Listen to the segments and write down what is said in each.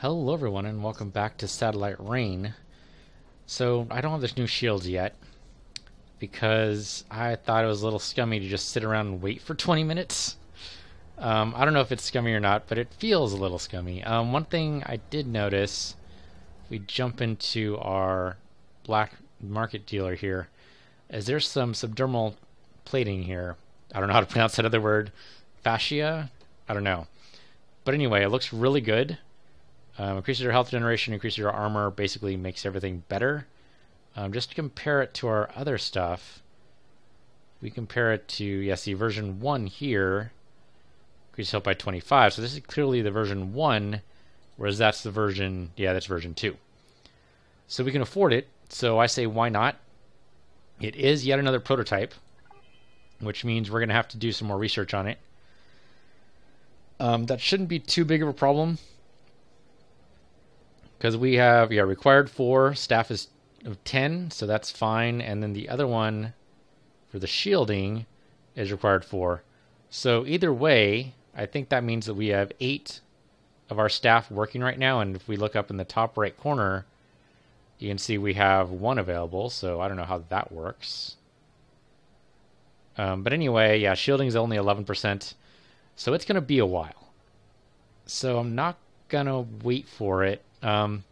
Hello everyone and welcome back to Satellite Reign. So I don't have this new shields yet because I thought it was a little scummy to just sit around and wait for 20 minutes. Um, I don't know if it's scummy or not, but it feels a little scummy. Um, one thing I did notice, we jump into our black market dealer here, is there's some subdermal plating here. I don't know how to pronounce that other word. Fascia? I don't know. But anyway, it looks really good. Um, increases your health generation, increases your armor, basically makes everything better. Um, just to compare it to our other stuff, we compare it to, yeah, see, version 1 here, increases health by 25. So this is clearly the version 1, whereas that's the version, yeah, that's version 2. So we can afford it, so I say why not? It is yet another prototype, which means we're going to have to do some more research on it. Um, that shouldn't be too big of a problem because we have yeah required four staff is of 10 so that's fine. And then the other one for the shielding is required four. So either way i think that means that we have eight of our staff working right now. And if we look up in the top right corner you can see we have one available. So i don't know how that works. Um, but anyway yeah shielding is only 11% so it's going to be a while. So i'm not going to wait for it um,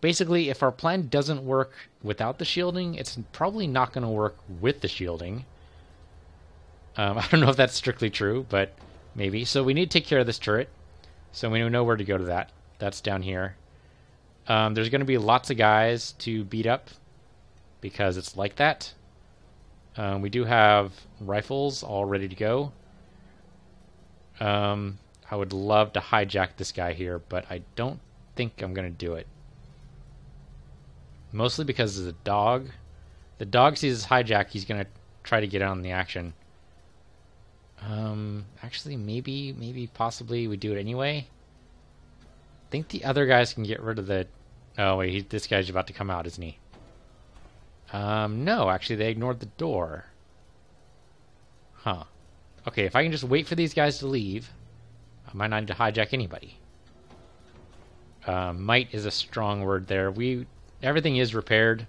basically, if our plan doesn't work without the shielding, it's probably not going to work with the shielding. Um, I don't know if that's strictly true, but maybe. So we need to take care of this turret. So we know where to go to that. That's down here. Um, there's going to be lots of guys to beat up because it's like that. Um, we do have rifles all ready to go. Um, I would love to hijack this guy here, but I don't think I'm going to do it. Mostly because of the dog. The dog sees his hijack, he's going to try to get on the action. Um, actually, maybe, maybe, possibly we do it anyway. I think the other guys can get rid of the... Oh, wait, he, this guy's about to come out, isn't he? Um, no, actually, they ignored the door. Huh. Okay, if I can just wait for these guys to leave, I might not need to hijack anybody. Uh, might is a strong word there. We everything is repaired.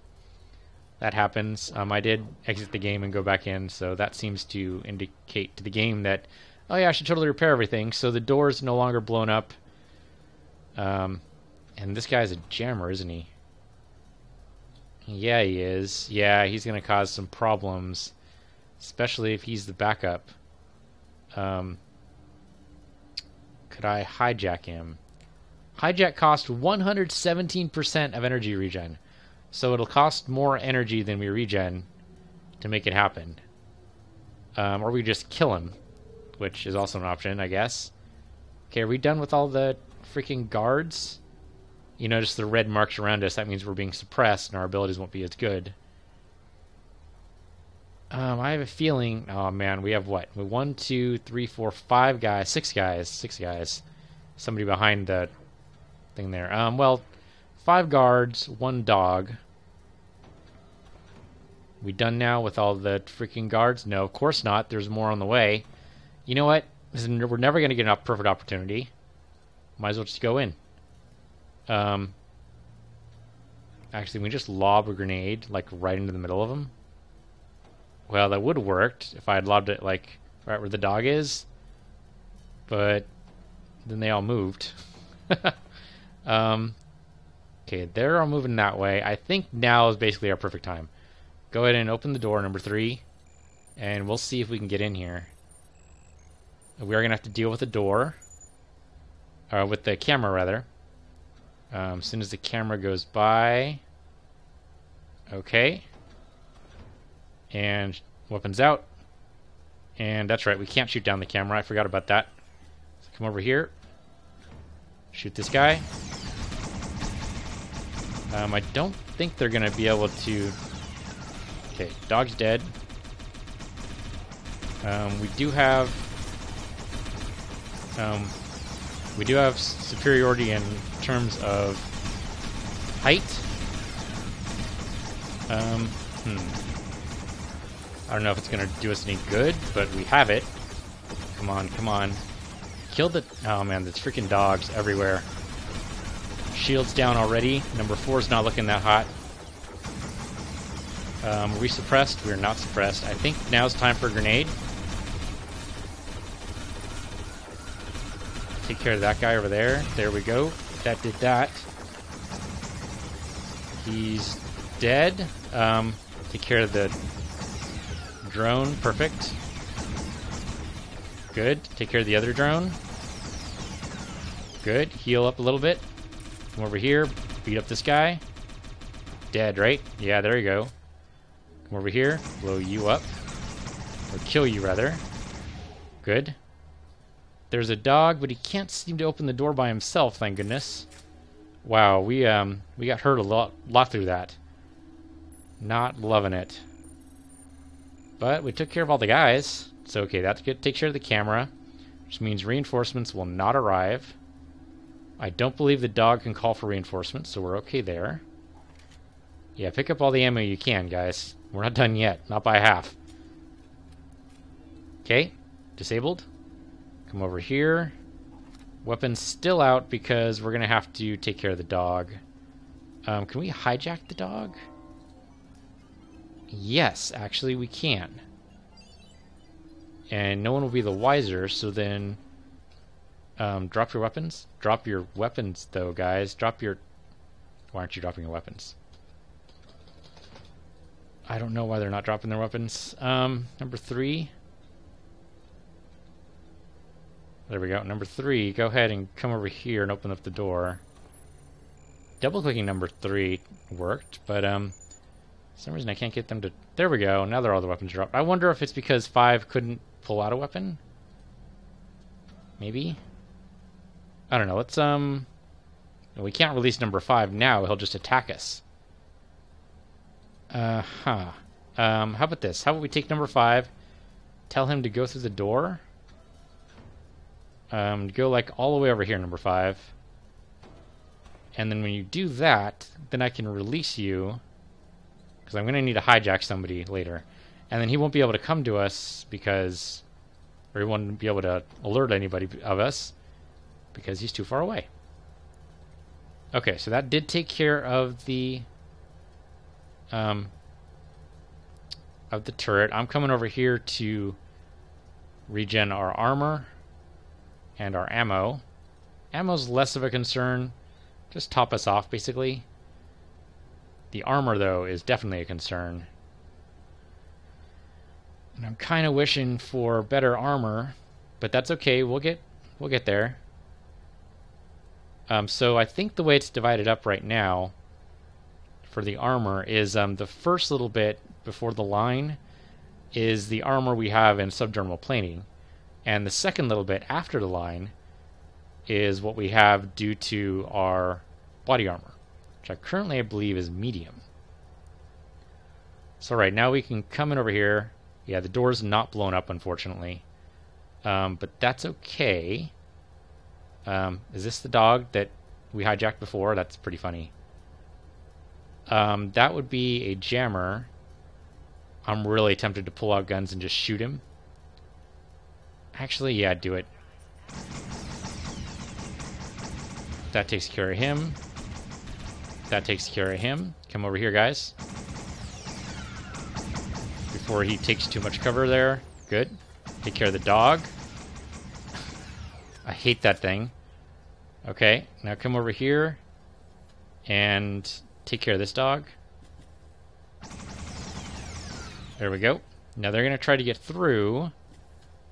That happens. Um, I did exit the game and go back in, so that seems to indicate to the game that oh yeah, I should totally repair everything. So the door is no longer blown up. Um, and this guy's a jammer, isn't he? Yeah, he is. Yeah, he's gonna cause some problems, especially if he's the backup. Um, could I hijack him? Hijack costs 117% of energy regen. So it'll cost more energy than we regen to make it happen. Um, or we just kill him, which is also an option, I guess. Okay, are we done with all the freaking guards? You notice the red marks around us. That means we're being suppressed and our abilities won't be as good. Um, I have a feeling. Oh man, we have what? One, two, three, four, five guys, six guys, six guys. Somebody behind the thing there. Um, well, five guards, one dog. We done now with all the freaking guards? No, of course not. There's more on the way. You know what? We're never going to get a perfect opportunity. Might as well just go in. Um, actually, we just lob a grenade, like, right into the middle of them. Well, that would have worked if I had lobbed it, like, right where the dog is. But then they all moved. Um, okay, they're all moving that way. I think now is basically our perfect time. Go ahead and open the door, number three, and we'll see if we can get in here. We are going to have to deal with the door, or with the camera, rather. Um, as soon as the camera goes by. Okay. And weapons out. And that's right, we can't shoot down the camera. I forgot about that. So come over here. Shoot this guy. Um, I don't think they're going to be able to... Okay, dog's dead. Um, we do have... Um, we do have superiority in terms of height. Um, hmm. I don't know if it's going to do us any good, but we have it. Come on, come on. Kill the... Oh man, there's freaking dogs everywhere. Shield's down already. Number four is not looking that hot. Um, are we suppressed? We are not suppressed. I think now now's time for a grenade. Take care of that guy over there. There we go. That did that. He's dead. Um, take care of the drone. Perfect. Good. Take care of the other drone. Good. Heal up a little bit. Come over here. Beat up this guy. Dead, right? Yeah, there you go. Come over here. Blow you up. Or kill you, rather. Good. There's a dog, but he can't seem to open the door by himself, thank goodness. Wow, we um we got hurt a lot lot through that. Not loving it. But we took care of all the guys. So okay, that's good. Take care of the camera. Which means reinforcements will not arrive. I don't believe the dog can call for reinforcements, so we're okay there. Yeah, pick up all the ammo you can, guys. We're not done yet. Not by half. Okay. Disabled. Come over here. Weapons still out because we're going to have to take care of the dog. Um, can we hijack the dog? Yes, actually we can. And no one will be the wiser, so then... Um, drop your weapons? Drop your weapons, though, guys. Drop your... Why aren't you dropping your weapons? I don't know why they're not dropping their weapons. Um, number three. There we go. Number three, go ahead and come over here and open up the door. Double clicking number three worked, but um, some reason I can't get them to. There we go. Now they're all the weapons dropped. I wonder if it's because five couldn't pull out a weapon. Maybe. I don't know. Let's um. We can't release number five now. He'll just attack us. Uh huh. Um, how about this? How about we take number five, tell him to go through the door. Um, go like all the way over here, number five. And then when you do that, then I can release you. Because I'm going to need to hijack somebody later. And then he won't be able to come to us because... Or he won't be able to alert anybody of us. Because he's too far away. Okay, so that did take care of the um, of the turret. I'm coming over here to regen our armor and our ammo. Ammo's less of a concern. Just top us off, basically. The armor, though, is definitely a concern. And I'm kind of wishing for better armor, but that's okay. We'll get we'll get there. Um, so I think the way it's divided up right now for the armor is um, the first little bit before the line is the armor we have in subdermal plating, and the second little bit after the line is what we have due to our body armor, which I currently I believe is medium. So right now we can come in over here. Yeah, the door's not blown up, unfortunately, um, but that's okay. Um, is this the dog that we hijacked before? That's pretty funny. Um, that would be a jammer. I'm really tempted to pull out guns and just shoot him. Actually, yeah, do it. That takes care of him. That takes care of him. Come over here, guys. Before he takes too much cover there. Good. Take care of the dog. I hate that thing. Okay, now come over here and take care of this dog. There we go. Now they're going to try to get through.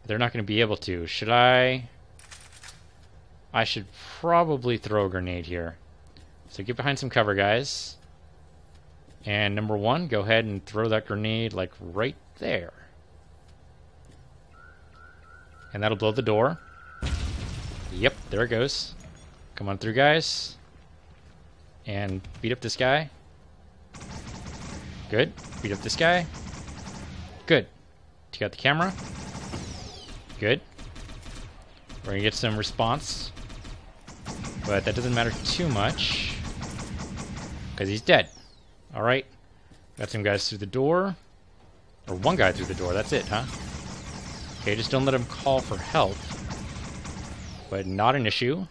They're not going to be able to. Should I... I should probably throw a grenade here. So get behind some cover, guys. And number one, go ahead and throw that grenade, like, right there. And that'll blow the door. Yep, there it goes. Come on through, guys and beat up this guy. Good. Beat up this guy. Good. Take out the camera. Good. We're gonna get some response. But that doesn't matter too much. Because he's dead. Alright. Got some guys through the door. Or one guy through the door, that's it, huh? Okay, just don't let him call for help. But not an issue.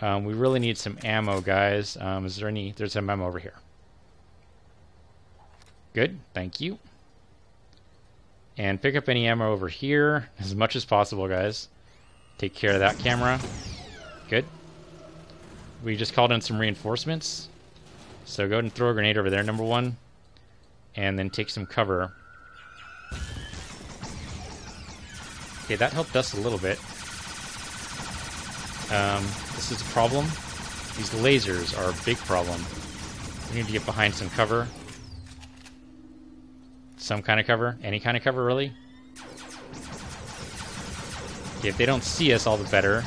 Um, we really need some ammo, guys. Um, is there any... There's some ammo over here. Good, thank you. And pick up any ammo over here as much as possible, guys. Take care of that camera. Good. We just called in some reinforcements. So go ahead and throw a grenade over there, number one. And then take some cover. Okay, that helped us a little bit. Um, this is a problem. These lasers are a big problem. We need to get behind some cover. Some kind of cover. Any kind of cover, really. Okay, if they don't see us, all the better.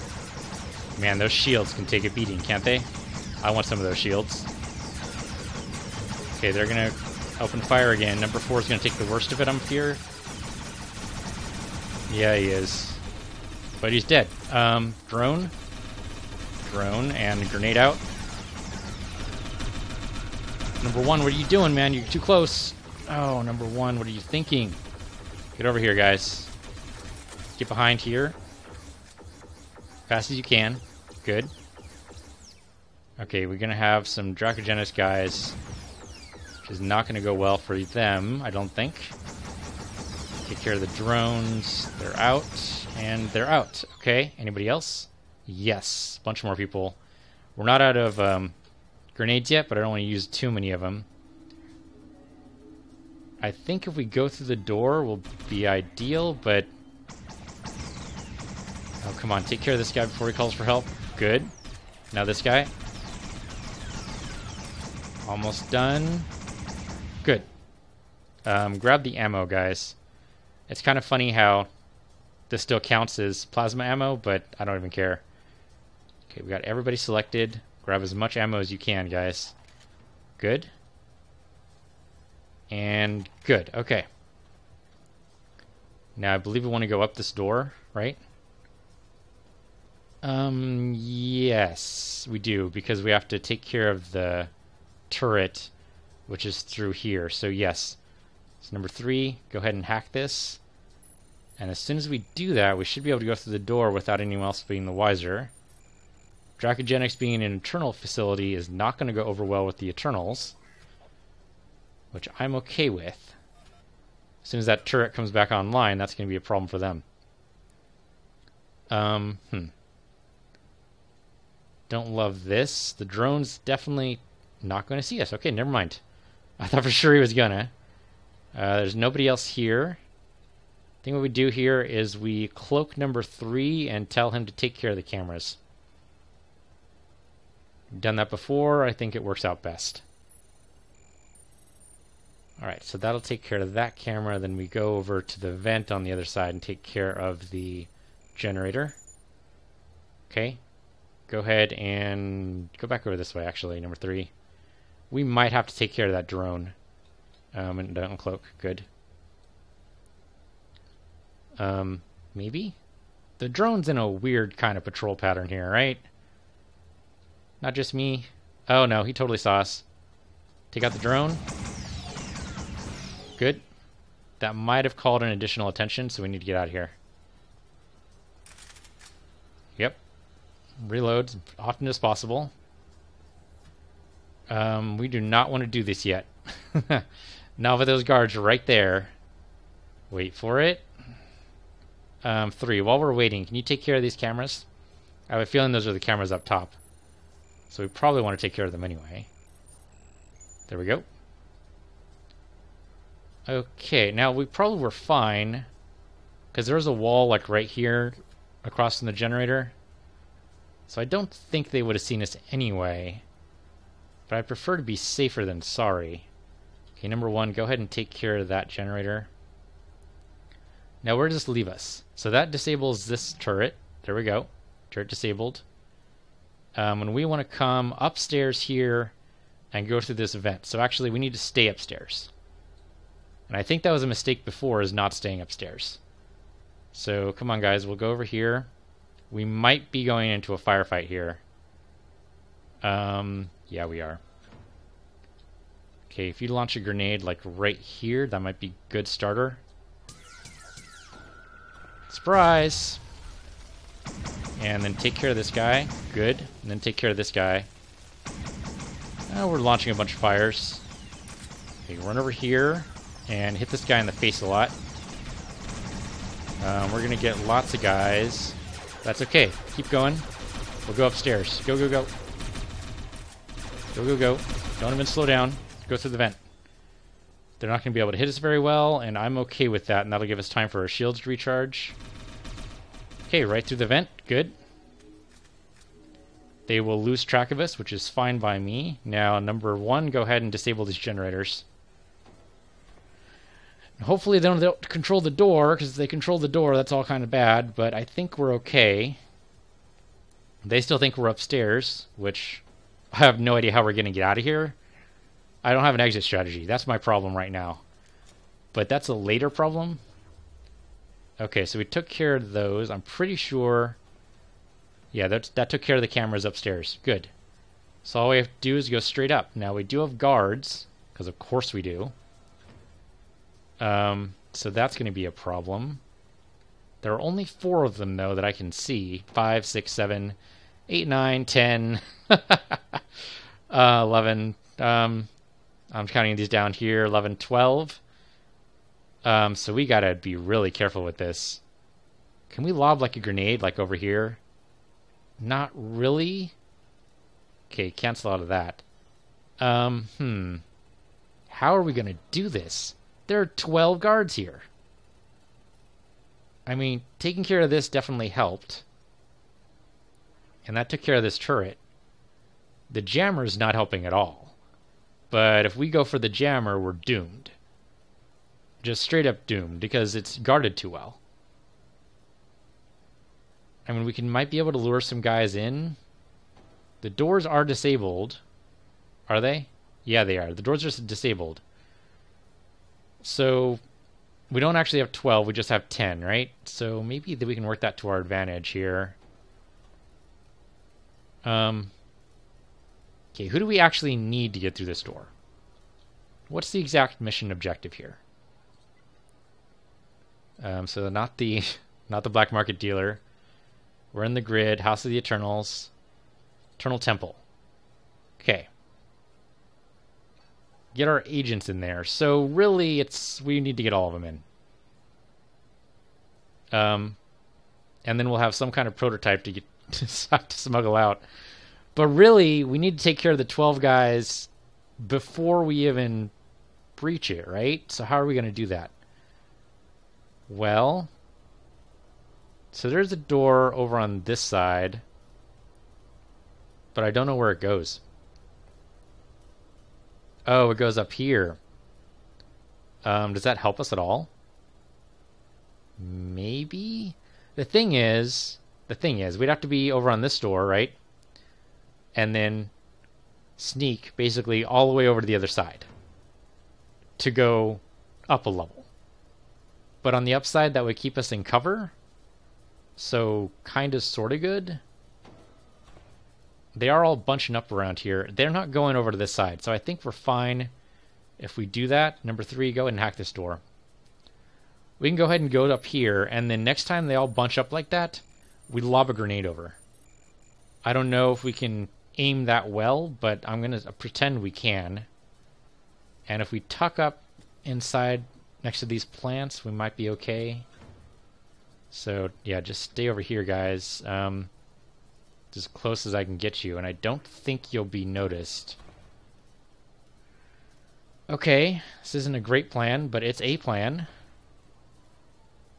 Man, those shields can take a beating, can't they? I want some of those shields. Okay, they're gonna open fire again. Number four is gonna take the worst of it, I'm fear. Yeah, he is. But he's dead. Um, drone. Drone and grenade out. Number one, what are you doing, man? You're too close. Oh, number one, what are you thinking? Get over here, guys. Get behind here. Fast as you can. Good. Okay, we're gonna have some Dracogenics guys, which is not gonna go well for them, I don't think. Take care of the drones. They're out, and they're out. Okay, anybody else? Yes, a bunch more people. We're not out of um, grenades yet, but I don't want to use too many of them. I think if we go through the door will be ideal, but... Oh, come on, take care of this guy before he calls for help. Good. Now this guy. Almost done. Good. Um, grab the ammo, guys. It's kind of funny how this still counts as plasma ammo, but I don't even care. Okay, we got everybody selected. Grab as much ammo as you can, guys. Good. And good. Okay. Now I believe we want to go up this door, right? Um, yes, we do, because we have to take care of the turret, which is through here. So yes. So number three, go ahead and hack this. And as soon as we do that, we should be able to go through the door without anyone else being the wiser. Dracogenics being an Eternal facility is not going to go over well with the Eternals which I'm okay with. As soon as that turret comes back online, that's going to be a problem for them. Um, hmm. Don't love this. The drone's definitely not going to see us. Okay, never mind. I thought for sure he was gonna. Uh, there's nobody else here. I think what we do here is we cloak number three and tell him to take care of the cameras. Done that before. I think it works out best. Alright, so that'll take care of that camera. Then we go over to the vent on the other side and take care of the generator. Okay. Go ahead and go back over this way, actually, number three. We might have to take care of that drone. Um, and don't cloak. Good. Um, maybe? The drone's in a weird kind of patrol pattern here, right? Not just me. Oh, no, he totally saw us. Take out the drone. Good. That might have called an additional attention, so we need to get out of here. Yep. Reload as often as possible. Um, we do not want to do this yet. now with those guards right there. Wait for it. Um, three. While we're waiting, can you take care of these cameras? I have a feeling those are the cameras up top. So we probably want to take care of them anyway. There we go. Okay, now we probably were fine. Because there's a wall like right here across from the generator. So I don't think they would have seen us anyway. But I prefer to be safer than sorry. Okay, number one, go ahead and take care of that generator. Now where does this leave us? So that disables this turret. There we go. Turret disabled. Um, and we want to come upstairs here and go through this vent. So actually we need to stay upstairs. And I think that was a mistake before, is not staying upstairs. So come on, guys. We'll go over here. We might be going into a firefight here. Um, yeah, we are. Okay, if you launch a grenade like right here, that might be good starter. Surprise! And then take care of this guy. Good. And then take care of this guy. Oh, we're launching a bunch of fires. Okay, run over here and hit this guy in the face a lot. Um, we're going to get lots of guys. That's okay. Keep going. We'll go upstairs. Go, go, go. Go, go, go. Don't even slow down. Go through the vent. They're not going to be able to hit us very well, and I'm okay with that, and that'll give us time for our shields to recharge. Okay, right through the vent. Good. They will lose track of us, which is fine by me. Now, number one, go ahead and disable these generators. Hopefully they don't, they don't control the door, because if they control the door, that's all kind of bad, but I think we're okay. They still think we're upstairs, which I have no idea how we're going to get out of here. I don't have an exit strategy. That's my problem right now. But that's a later problem. Okay, so we took care of those. I'm pretty sure... Yeah, that, that took care of the cameras upstairs. Good. So all we have to do is go straight up. Now, we do have guards, because of course we do. Um, so that's going to be a problem. There are only four of them, though, that I can see. Five, six, seven, eight, nine, ten, uh, eleven. Um, I'm counting these down here. Eleven, twelve. Um, so we gotta be really careful with this. Can we lob like a grenade, like over here? Not really. Okay, cancel out of that. Um, hmm. How are we gonna do this? There are 12 guards here. I mean, taking care of this definitely helped. And that took care of this turret. The jammer's not helping at all. But if we go for the jammer, we're doomed. Just straight up doomed, because it's guarded too well. I mean, we can might be able to lure some guys in. The doors are disabled. Are they? Yeah, they are. The doors are disabled. So we don't actually have 12, we just have 10, right? So maybe that we can work that to our advantage here. Um, okay, who do we actually need to get through this door? What's the exact mission objective here? Um, so not the not the black market dealer. We're in the grid, House of the Eternals, Eternal Temple. Okay get our agents in there. So really, it's we need to get all of them in. Um, and then we'll have some kind of prototype to get to smuggle out. But really, we need to take care of the twelve guys before we even breach it, right? So how are we going to do that? Well, so there's a door over on this side, but I don't know where it goes. Oh, it goes up here. Um, does that help us at all? Maybe? The thing is, the thing is, we'd have to be over on this door, right? And then sneak basically all the way over to the other side to go up a level. But on the upside, that would keep us in cover. So, kind of, sort of good. They are all bunching up around here. They're not going over to this side, so I think we're fine if we do that. Number three, go ahead and hack this door. We can go ahead and go up here, and then next time they all bunch up like that, we lob a grenade over. I don't know if we can aim that well, but I'm going to pretend we can. And if we tuck up inside next to these plants, we might be okay. So, yeah, just stay over here, guys. Um, as close as I can get you, and I don't think you'll be noticed. Okay, this isn't a great plan, but it's a plan.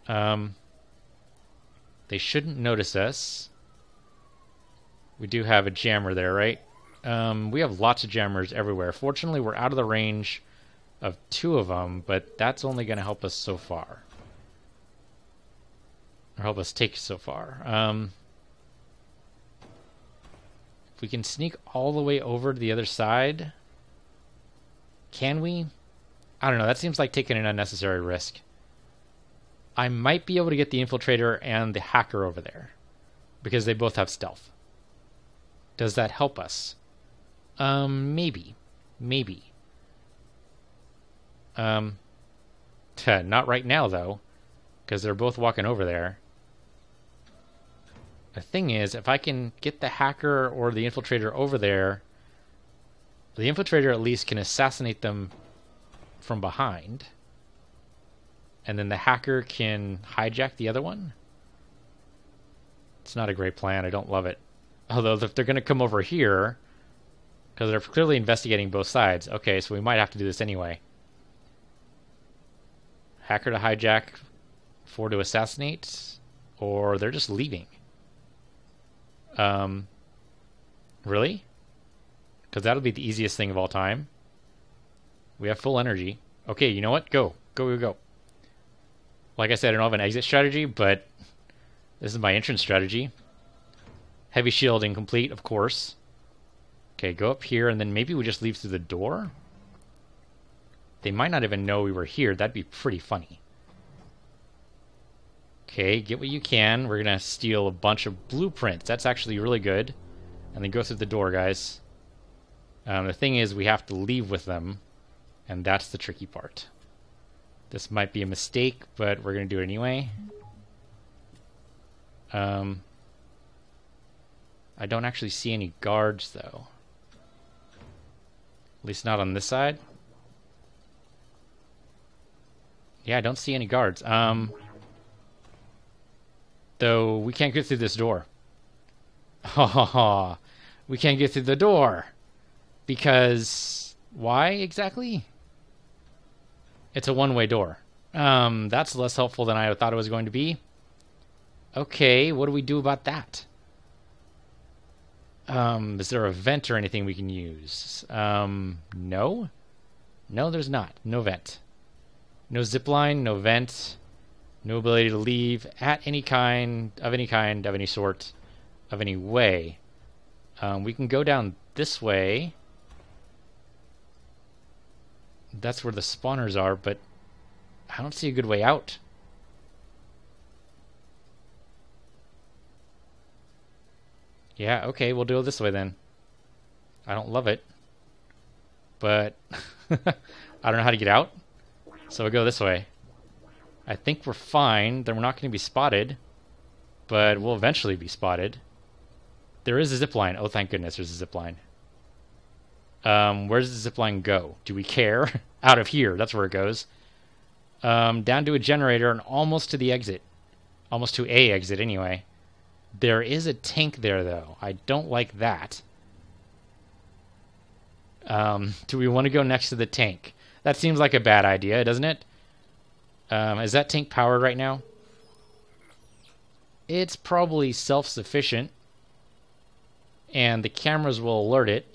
Um, they shouldn't notice us. We do have a jammer there, right? Um, we have lots of jammers everywhere. Fortunately, we're out of the range of two of them, but that's only going to help us so far. Or help us take so far. Um, if we can sneak all the way over to the other side, can we? I don't know. That seems like taking an unnecessary risk. I might be able to get the infiltrator and the hacker over there because they both have stealth. Does that help us? Um, maybe. Maybe. Um, not right now, though, because they're both walking over there. The thing is, if I can get the hacker or the infiltrator over there, the infiltrator at least can assassinate them from behind. And then the hacker can hijack the other one. It's not a great plan. I don't love it. Although if they're going to come over here, because they're clearly investigating both sides. Okay, so we might have to do this anyway. Hacker to hijack, four to assassinate, or they're just leaving. Um, really? Because that'll be the easiest thing of all time. We have full energy. Okay, you know what? Go. Go, go, go. Like I said, I don't have an exit strategy, but this is my entrance strategy. Heavy shield incomplete, of course. Okay, go up here, and then maybe we just leave through the door? They might not even know we were here. That'd be pretty funny. Okay, get what you can. We're to steal a bunch of blueprints. That's actually really good. And then go through the door, guys. Um, the thing is, we have to leave with them. And that's the tricky part. This might be a mistake, but we're to do it anyway. Um, I don't actually see any guards, though. At least not on this side. Yeah, I don't see any guards. Um, though we can't get through this door. Ha ha ha. We can't get through the door. Because why exactly? It's a one-way door. Um, that's less helpful than I thought it was going to be. Okay, what do we do about that? Um, is there a vent or anything we can use? Um, no? No, there's not. No vent. No zipline, no vent, no ability to leave at any kind, of any kind, of any sort, of any way. Um, we can go down this way. That's where the spawners are, but I don't see a good way out. Yeah, okay, we'll do it this way then. I don't love it. But I don't know how to get out. So we'll go this way. I think we're fine. Then we're not going to be spotted. But we'll eventually be spotted. There is a zip line. Oh, thank goodness there's a zip line. Um, where does the zip line go? Do we care? Out of here. That's where it goes. Um, down to a generator and almost to the exit. Almost to a exit, anyway. There is a tank there, though. I don't like that. Um, do we want to go next to the tank? That seems like a bad idea, doesn't it? Um, is that tank powered right now? It's probably self-sufficient. And the cameras will alert it.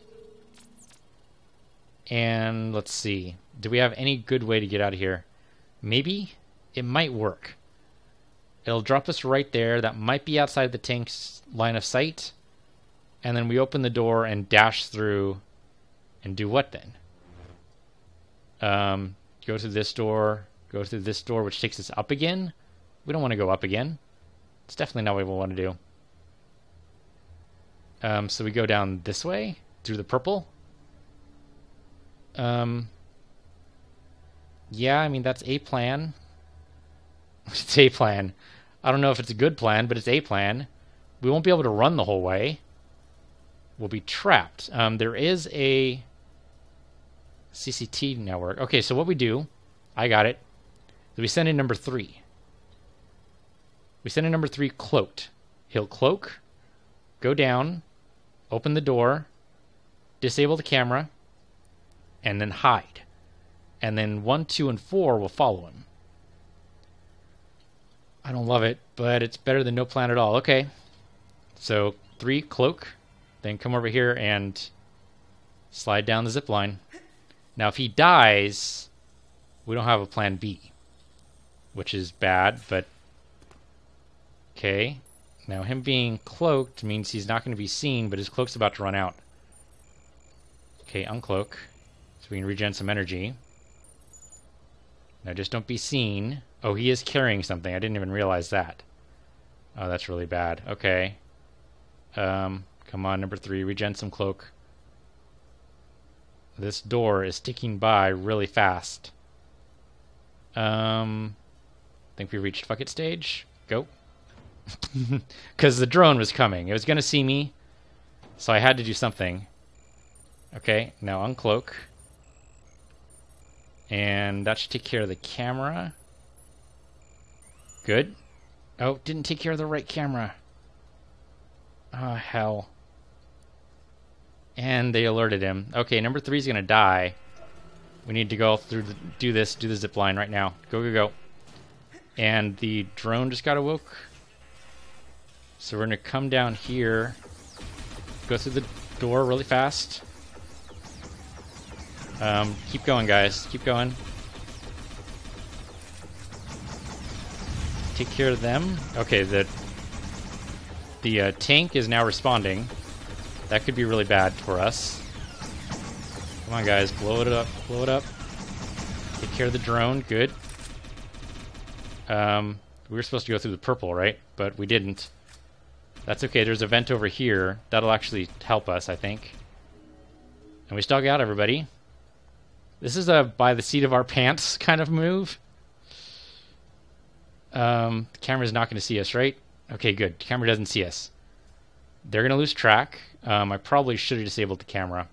And let's see. Do we have any good way to get out of here? Maybe? It might work. It'll drop us right there. That might be outside the tank's line of sight. And then we open the door and dash through and do what then? Um, go to this door, go through this door, which takes us up again. We don't want to go up again. It's definitely not what we want to do. Um, so we go down this way through the purple. Um, yeah, I mean that's a plan. it's a plan. I don't know if it's a good plan, but it's a plan. We won't be able to run the whole way. We'll be trapped. Um, there is a CCT network. Okay, so what we do, I got it. We send in number three. We send in number three cloaked. He'll cloak, go down, open the door, disable the camera, and then hide. And then one, two, and four will follow him. I don't love it, but it's better than no plan at all. Okay. So three cloak, then come over here and slide down the zip line. Now, if he dies, we don't have a plan B, which is bad, but okay. Now, him being cloaked means he's not going to be seen, but his cloak's about to run out. Okay, uncloak, so we can regen some energy. Now, just don't be seen. Oh, he is carrying something. I didn't even realize that. Oh, that's really bad. Okay. Um, come on, number three, regen some cloak. This door is ticking by really fast. Um, think we reached fuck it stage. Go. Because the drone was coming. It was going to see me. So I had to do something. Okay, now uncloak. And that should take care of the camera. Good. Oh, didn't take care of the right camera. Oh, hell. And they alerted him. Okay, number three is going to die. We need to go through the, do this, do the zip line right now. Go, go, go. And the drone just got awoke. So we're going to come down here, go through the door really fast. Um, keep going, guys. Keep going. Take care of them. Okay, the the uh, tank is now responding. That could be really bad for us. Come on, guys. Blow it up. Blow it up. Take care of the drone. Good. Um, we were supposed to go through the purple, right? But we didn't. That's okay. There's a vent over here. That'll actually help us, I think. And we still out everybody. This is a by the seat of our pants kind of move. Um, the camera's not going to see us, right? Okay, good. The camera doesn't see us. They're going to lose track. Um, I probably should have disabled the camera.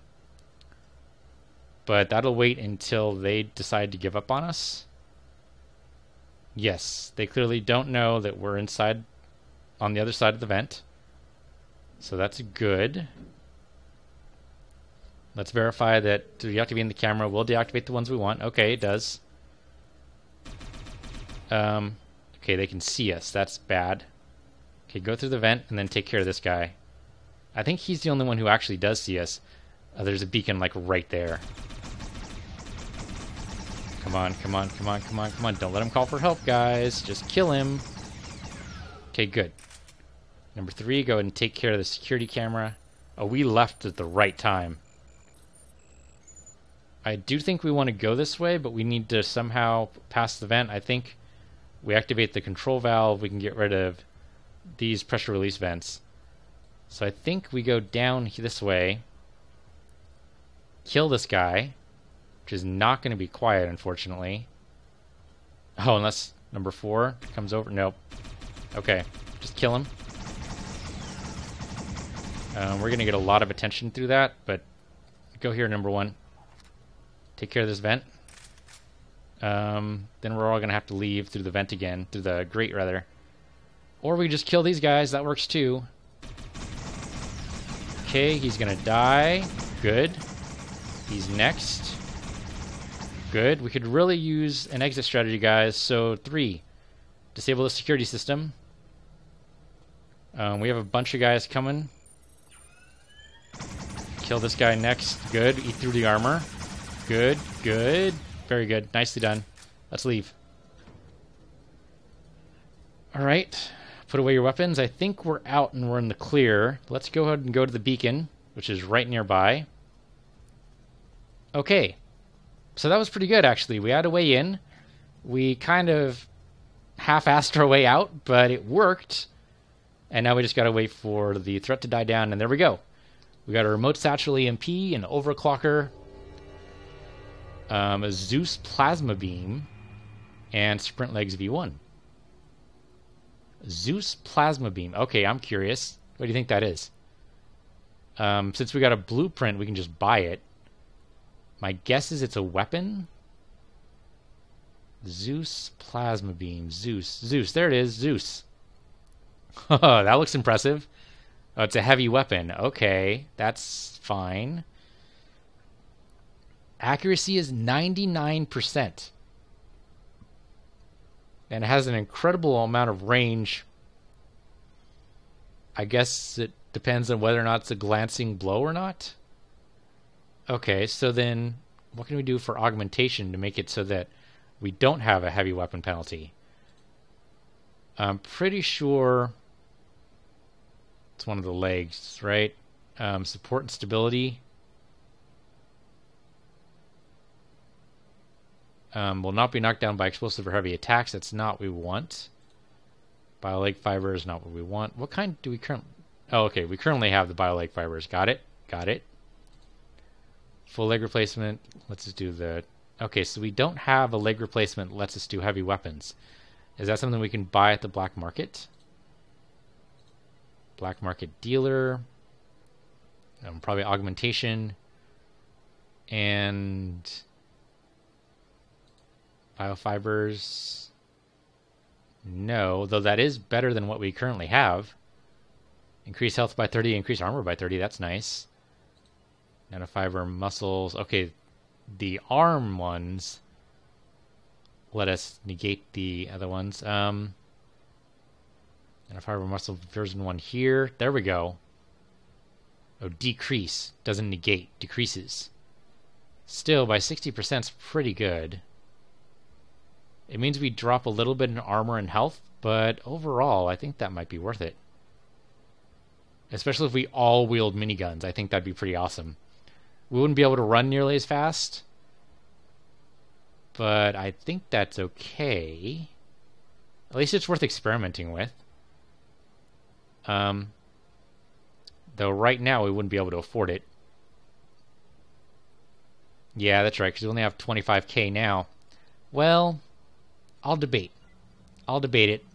But that'll wait until they decide to give up on us. Yes, they clearly don't know that we're inside on the other side of the vent. So that's good. Let's verify that deactivating the camera will deactivate the ones we want. Okay, it does. Um, okay, they can see us. That's bad. Okay, go through the vent and then take care of this guy. I think he's the only one who actually does see us. Uh, there's a beacon like right there. Come on, come on, come on, come on, come on. Don't let him call for help, guys. Just kill him. Okay, good. Number three, go ahead and take care of the security camera. Oh, we left at the right time. I do think we want to go this way, but we need to somehow pass the vent. I think we activate the control valve, we can get rid of these pressure release vents. So I think we go down this way, kill this guy, which is not going to be quiet, unfortunately. Oh, unless number four comes over. Nope. Okay, just kill him. Um, we're going to get a lot of attention through that, but go here, number one. Take care of this vent. Um, then we're all going to have to leave through the vent again, through the grate, rather. Or we just kill these guys. That works, too. Okay, he's going to die. Good. He's next. Good. We could really use an exit strategy, guys. So, three. Disable the security system. Um, we have a bunch of guys coming. Kill this guy next. Good. Eat through the armor. Good. Good. Very good. Nicely done. Let's leave. All right. Put away your weapons. I think we're out and we're in the clear. Let's go ahead and go to the beacon, which is right nearby. Okay. So that was pretty good, actually. We had a way in. We kind of half-assed our way out, but it worked. And now we just got to wait for the threat to die down, and there we go. We got a remote satchel EMP, an overclocker, um, a Zeus plasma beam, and Sprint Legs V1. Zeus Plasma Beam. Okay, I'm curious. What do you think that is? Um, since we got a blueprint, we can just buy it. My guess is it's a weapon. Zeus Plasma Beam. Zeus. Zeus. There it is. Zeus. that looks impressive. Oh, it's a heavy weapon. Okay, that's fine. Accuracy is 99% and it has an incredible amount of range. I guess it depends on whether or not it's a glancing blow or not. Okay, so then what can we do for augmentation to make it so that we don't have a heavy weapon penalty? I'm pretty sure it's one of the legs, right? Um, support and stability. um, will not be knocked down by explosive or heavy attacks. That's not what we want. BioLeg fiber is not what we want. What kind do we currently... Oh, okay. We currently have the BioLeg fibers. Got it. Got it. Full leg replacement. Let's just do the... Okay, so we don't have a leg replacement. Let's just do heavy weapons. Is that something we can buy at the black market? black market dealer, um, probably augmentation, and biofibers. No, though that is better than what we currently have. Increase health by 30, increase armor by 30. That's nice. Nanofiber muscles. Okay, the arm ones let us negate the other ones. Um, nanofiber muscle version 1 here. There we go. Oh, decrease. Doesn't negate. Decreases. Still, by 60% is pretty good. It means we drop a little bit in armor and health, but overall, I think that might be worth it. Especially if we all wield miniguns. I think that'd be pretty awesome. We wouldn't be able to run nearly as fast, but I think that's okay. At least it's worth experimenting with. Um, though right now we wouldn't be able to afford it. Yeah, that's right, because we only have 25k now. Well, I'll debate. I'll debate it.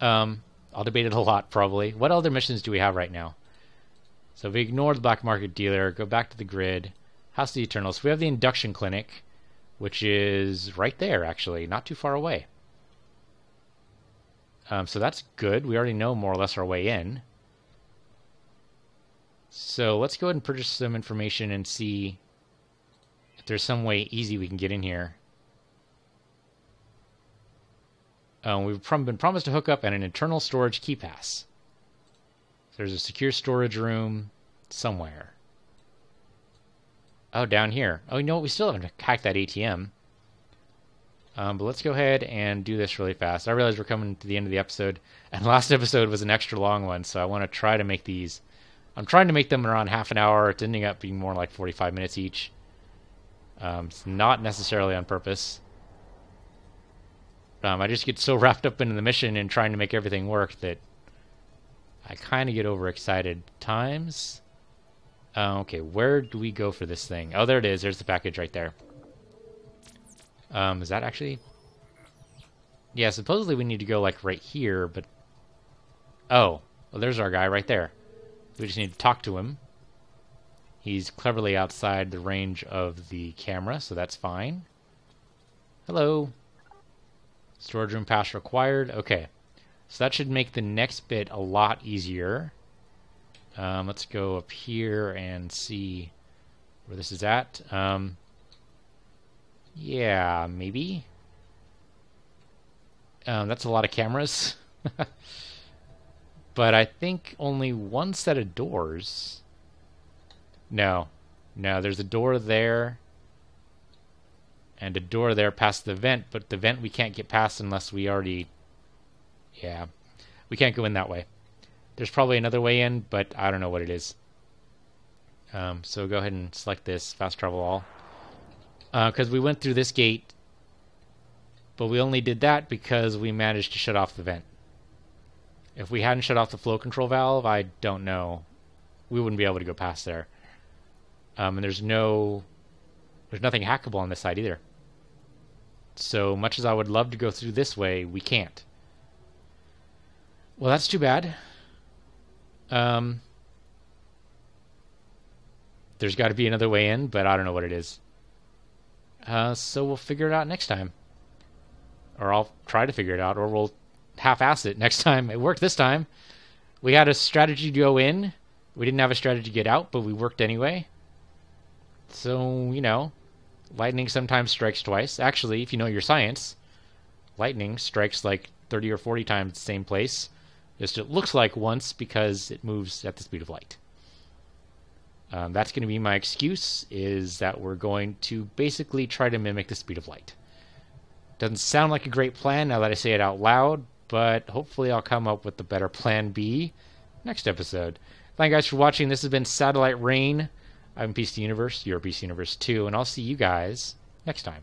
Um, I'll debate it a lot, probably. What other missions do we have right now? So we ignore the black market dealer, go back to the grid, House of the Eternals. We have the induction clinic, which is right there, actually, not too far away. Um, so that's good. We already know more or less our way in. So let's go ahead and purchase some information and see if there's some way easy we can get in here. Um, we've been promised a hookup and an internal storage key pass. There's a secure storage room somewhere. Oh, down here. Oh, you know what? We still haven't hacked that ATM. Um, but let's go ahead and do this really fast. I realize we're coming to the end of the episode, and last episode was an extra long one, so I want to try to make these. I'm trying to make them around half an hour. It's ending up being more like 45 minutes each. Um, it's not necessarily on purpose. Um, I just get so wrapped up in the mission and trying to make everything work that I kind of get overexcited times. Uh, okay, where do we go for this thing? Oh, there it is. There's the package right there. Um, is that actually... Yeah, supposedly we need to go, like, right here, but... Oh, well, there's our guy right there. We just need to talk to him. He's cleverly outside the range of the camera, so that's fine. Hello. Storage room pass required. Okay. So that should make the next bit a lot easier. Um, let's go up here and see where this is at. Um, yeah, maybe. Um, that's a lot of cameras. but I think only one set of doors. No. No, there's a door there. And a door there past the vent, but the vent we can't get past unless we already yeah. We can't go in that way. There's probably another way in, but I don't know what it is. Um, so go ahead and select this, fast travel all. Because uh, we went through this gate, but we only did that because we managed to shut off the vent. If we hadn't shut off the flow control valve, I don't know. We wouldn't be able to go past there. Um, and there's no, there's nothing hackable on this side either. So much as I would love to go through this way, we can't. Well, that's too bad. Um, there's got to be another way in, but I don't know what it is. Uh, so we'll figure it out next time. Or I'll try to figure it out, or we'll half-ass it next time. It worked this time. We had a strategy to go in. We didn't have a strategy to get out, but we worked anyway. So, you know, lightning sometimes strikes twice. Actually, if you know your science, lightning strikes like 30 or 40 times the same place just it looks like once because it moves at the speed of light. Um, that's going to be my excuse, is that we're going to basically try to mimic the speed of light. Doesn't sound like a great plan now that I say it out loud, but hopefully I'll come up with the better plan B next episode. Thank you guys for watching. This has been Satellite Reign. I'm PC Universe, you're PC Universe 2, and I'll see you guys next time.